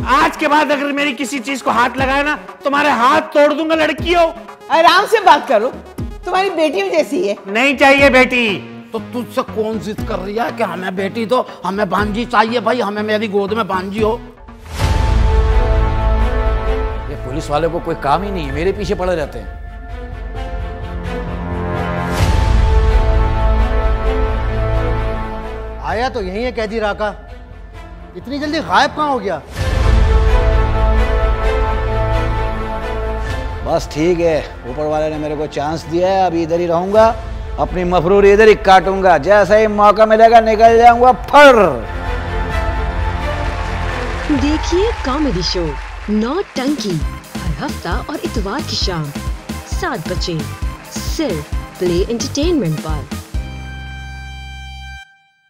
आज के बाद अगर मेरी किसी चीज़ को हाथ लगाए ना तुम्हारे हाथ तोड़ दूँगा लड़की हो। आराम से बात करो। तुम्हारी बेटी भी जैसी है। नहीं चाहिए बेटी। तो तुझसे कौन जिद कर रही है कि हमें बेटी तो हमें भांजी चाहिए भाई हमें मेरी गोद में भांजी हो? ये पुलिस वाले को कोई काम ही नहीं है मेरे पीछे पड़े रहते हैं। आया तो यही है कैदी राका। इतनी जल्दी गायब कहाँ हो गया? बस ठीक है, ऊपर वाले ने मेरे को चांस दिया है, अभी इधर ही रहूँगा, अपनी मफरूर इधर ही काटूँगा, जैसा ही मौका मिलेगा निकल जाऊँगा, फर। देखिए कॉमेडी शो नौ टंकी हर हफ़्ता और इतवार की शाम, सात बजे, सिर्फ़ प्ले एंटरटेनमेंट पर।